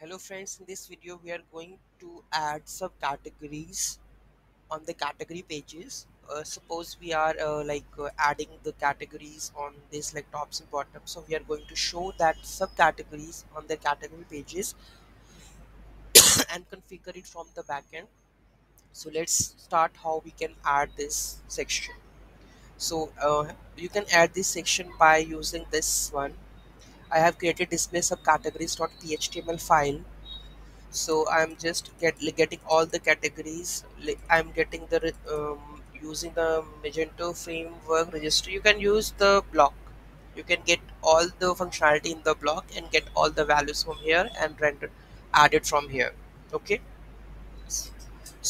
Hello friends, in this video we are going to add subcategories on the category pages. Uh, suppose we are uh, like uh, adding the categories on this like tops and bottoms. So we are going to show that subcategories on the category pages and configure it from the backend. So let's start how we can add this section. So uh, you can add this section by using this one. I have created display subcategories.html file. So i'm just get getting all the categories. I'm getting the um, using the magento framework registry. You can use the block. You can get all the functionality in the block and get all the values from here and render add it from here. Okay?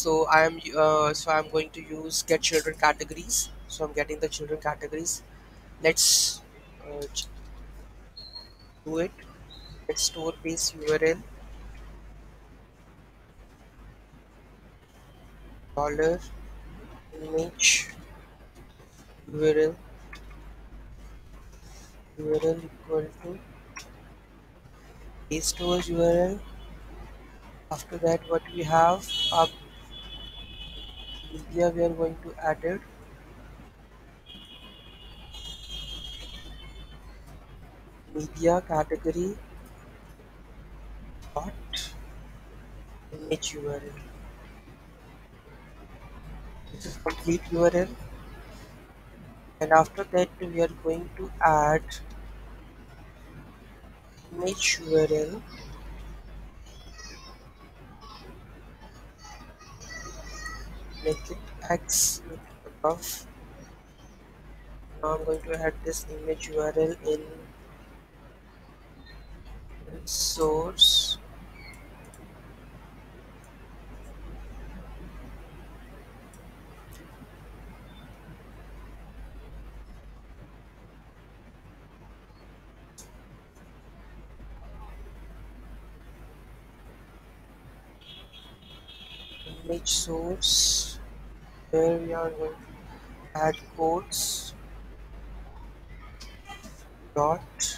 So i am uh, so i'm going to use get children categories. So i'm getting the children categories. Let's uh, do it let's store base url dollar image url URL equal to stores URL. After that, what we have pub media we are going to add it. Media category dot image URL. This is complete URL. And after that, we are going to add image URL. Make it X above. Now I'm going to add this image URL in source. Image source. Where we are going to add quotes. Dot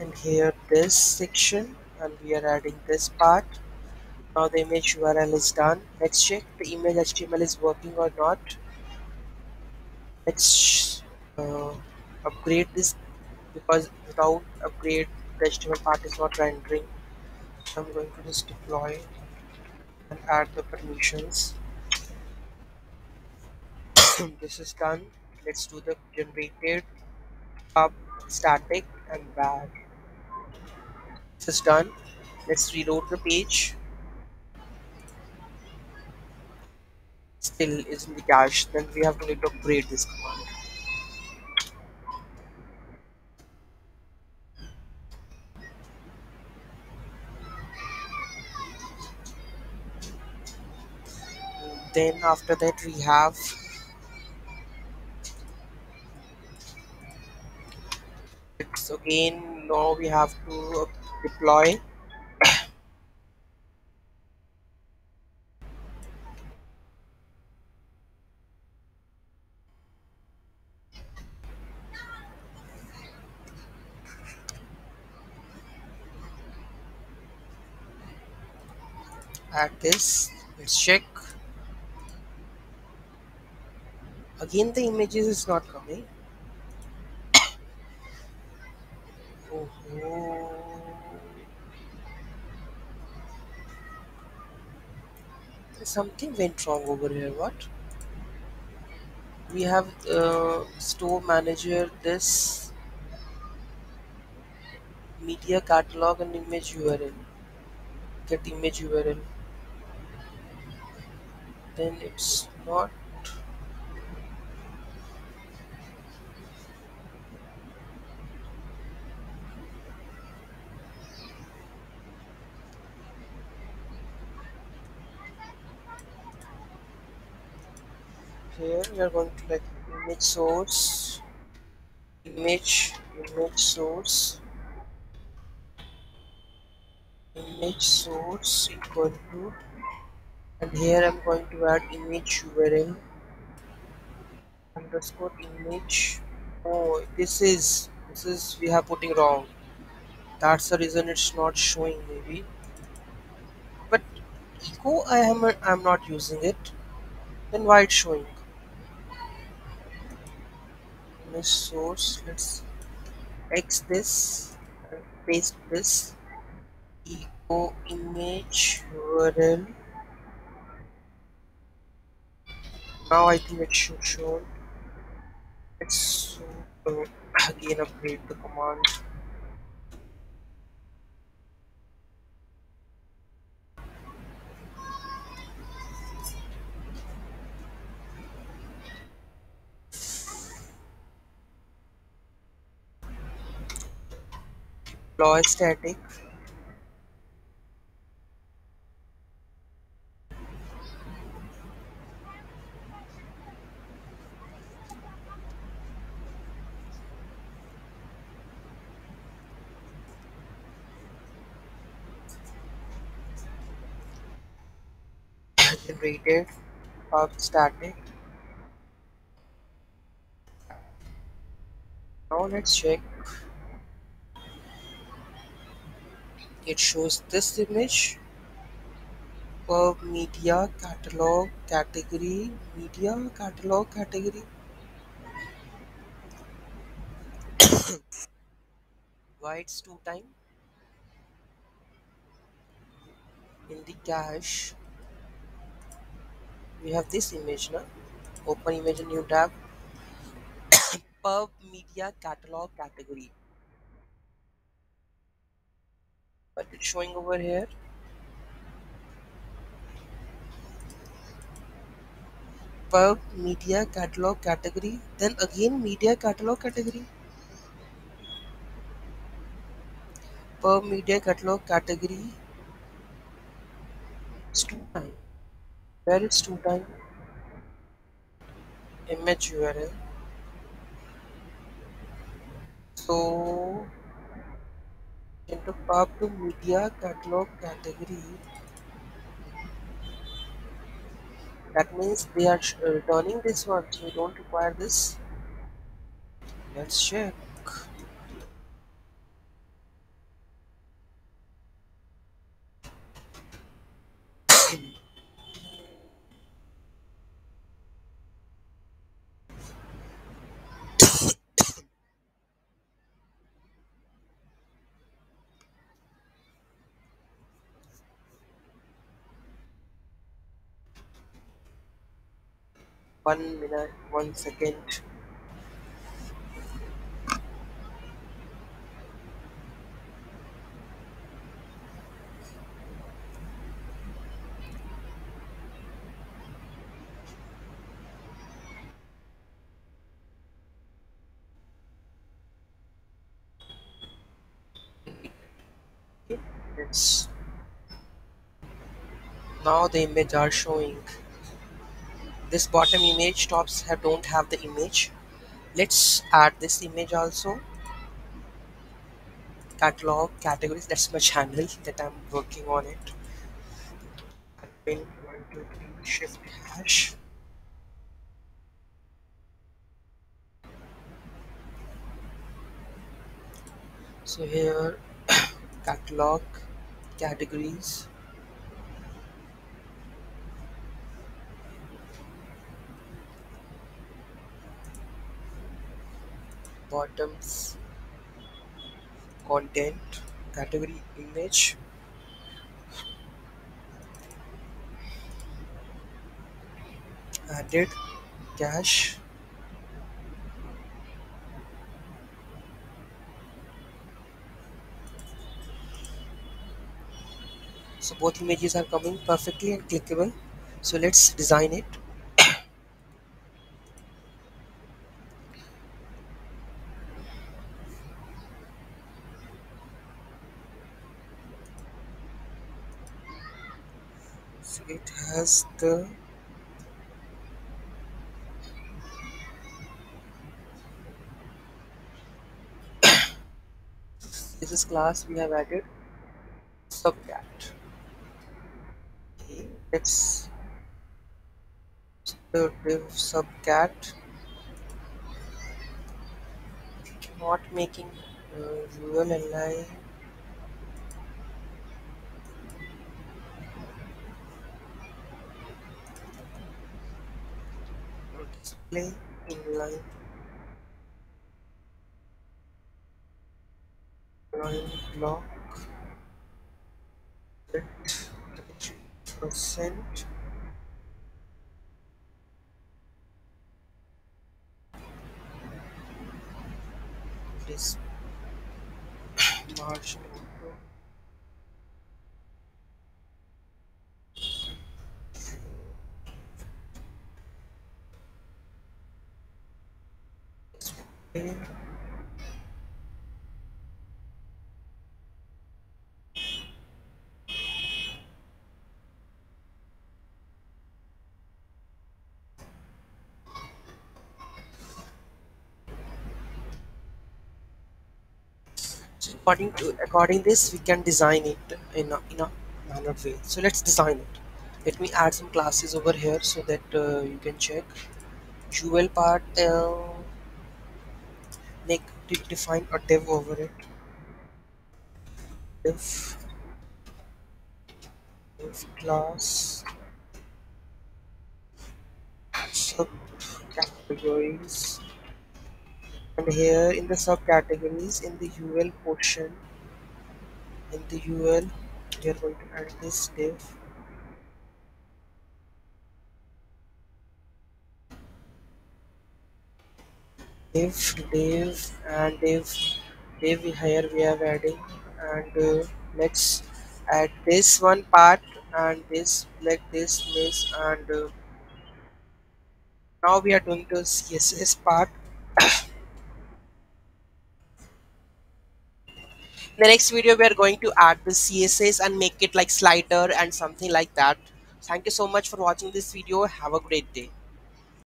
and here this section and we are adding this part. Now the image url is done. Let's check the image html is working or not. Let's uh, upgrade this because without upgrade the html part is not rendering. So i'm going to just deploy and add the permissions. This is done. Let's do the generated pub static and var this is done. Let's reload the page. Still is in the cache. Then we have to need to upgrade this command. Then after that we have it's again now we have to deploy. Add this. Let's check. Again the images is not coming something went wrong over here what? We have uh, store manager this media catalog and image url get image url then it's not here. We are going to like image source. Image image source. Image source equal to and here I'm going to add image URL underscore image. Oh this is this is we have putting wrong. That's the reason it's not showing maybe. But echo i am i'm not using it. Then why it's showing source. Let's x this paste this. Echo image url. Now i think it should show. Let's uh, again upgrade the command deploy static. Generated pub static. Now let's check it shows this image pub media catalog category media catalog category. Why it's two time? In the cache we have this image now open image new tab. Pub media catalog category but it's showing over here pub media catalog category then again media catalog category pub media catalog category it's two time where it's two time image url so into pub media catalog category. That means they are uh, returning this one so we don't require this. Let's check one minute one second. Let's now the image are showing this bottom image tops have, don't have the image. Let's add this image also. Catalog categories that's my channel that i'm working on it. Admin one two three shift hash. So here catalog categories bottoms content category image. Added cache. So both images are coming perfectly and clickable. So let's design it it has the this is class we have added. Subcat. Okay let's the div subcat. Not making uh, ULLI display inline line block percent. This margin So according to according this we can design it in a, in a manner way. So let's design it. Let me add some classes over here so that uh, you can check. Jewel part uh, make de- define a div over it. Div div class subcategories. And here in the subcategories in the ul portion in the ul we are going to add this div div div and div div here we are adding. And uh, let's add this one part and this like this this and uh, now we are doing the css part. The next video we are going to add the css and make it like slider and something like that. Thank you so much for watching this video. Have a great day